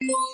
you